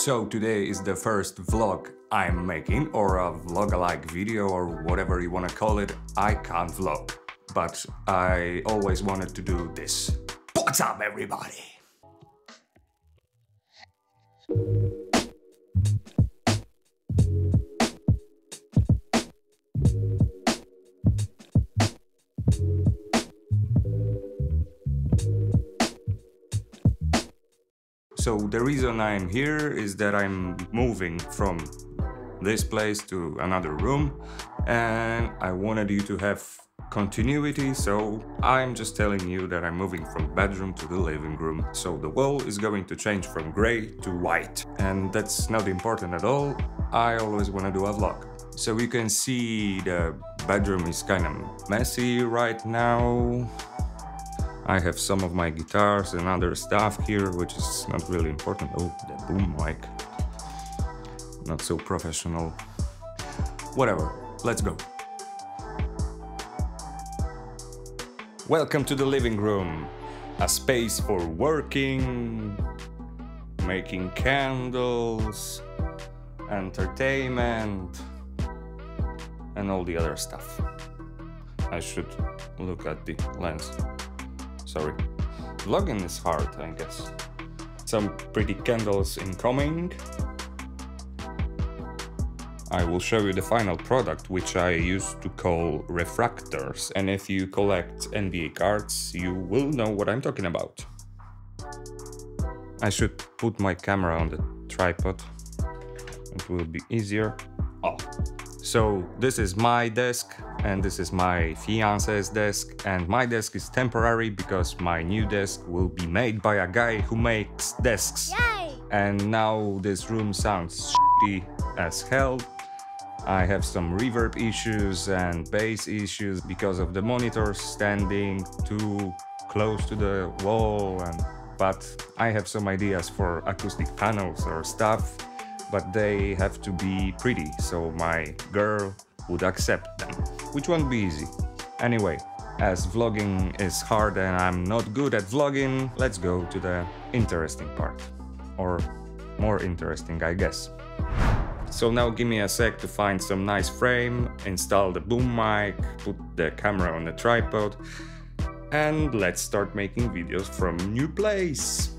So today is the first vlog I'm making, or a vlog-alike video, or whatever you wanna call it. I can't vlog, but I always wanted to do this. What's up, everybody? So the reason I'm here is that I'm moving from this place to another room and I wanted you to have continuity so I'm just telling you that I'm moving from bedroom to the living room. So the wall is going to change from gray to white and that's not important at all. I always want to do a vlog. So you can see the bedroom is kind of messy right now I have some of my guitars and other stuff here, which is not really important. Oh, the boom mic. Not so professional. Whatever, let's go. Welcome to the living room, a space for working, making candles, entertainment, and all the other stuff. I should look at the lens. Sorry. Vlogging is hard, I guess. Some pretty candles incoming. I will show you the final product, which I used to call refractors. And if you collect NBA cards, you will know what I'm talking about. I should put my camera on the tripod. It will be easier. Oh. So this is my desk and this is my fiance's desk and my desk is temporary because my new desk will be made by a guy who makes desks. Yay! And now this room sounds shitty as hell. I have some reverb issues and bass issues because of the monitor standing too close to the wall and but I have some ideas for acoustic panels or stuff but they have to be pretty so my girl would accept them, which won't be easy. Anyway, as vlogging is hard and I'm not good at vlogging, let's go to the interesting part. Or more interesting, I guess. So now give me a sec to find some nice frame, install the boom mic, put the camera on the tripod, and let's start making videos from new place.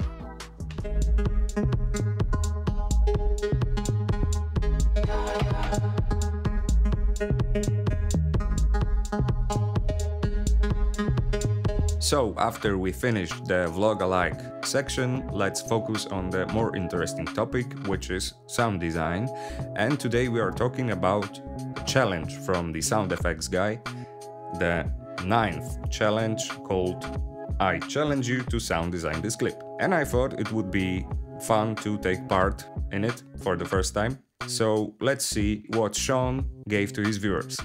So after we finished the vlog-alike section, let's focus on the more interesting topic, which is sound design. And today we are talking about a challenge from the sound effects guy, the ninth challenge called I challenge you to sound design this clip. And I thought it would be fun to take part in it for the first time. So let's see what Sean gave to his viewers.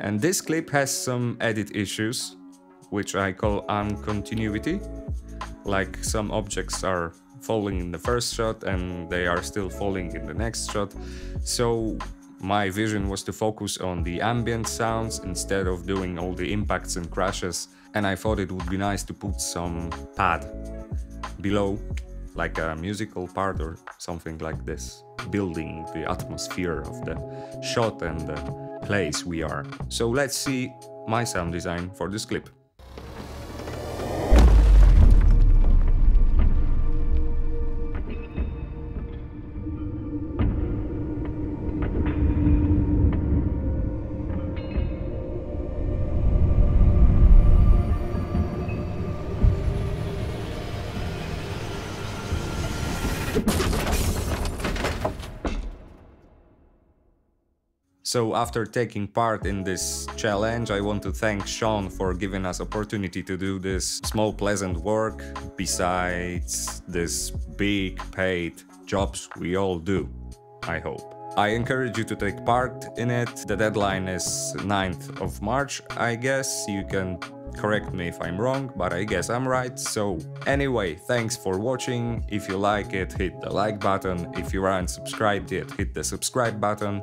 And this clip has some edit issues, which I call uncontinuity. Like some objects are falling in the first shot and they are still falling in the next shot. So my vision was to focus on the ambient sounds instead of doing all the impacts and crashes. And I thought it would be nice to put some pad below, like a musical part or something like this, building the atmosphere of the shot and the place we are. So let's see my sound design for this clip. So after taking part in this challenge, I want to thank Sean for giving us opportunity to do this small pleasant work besides this big paid jobs we all do, I hope. I encourage you to take part in it. The deadline is 9th of March, I guess. You can correct me if I'm wrong, but I guess I'm right. So anyway, thanks for watching. If you like it, hit the like button. If you aren't subscribed yet, hit the subscribe button.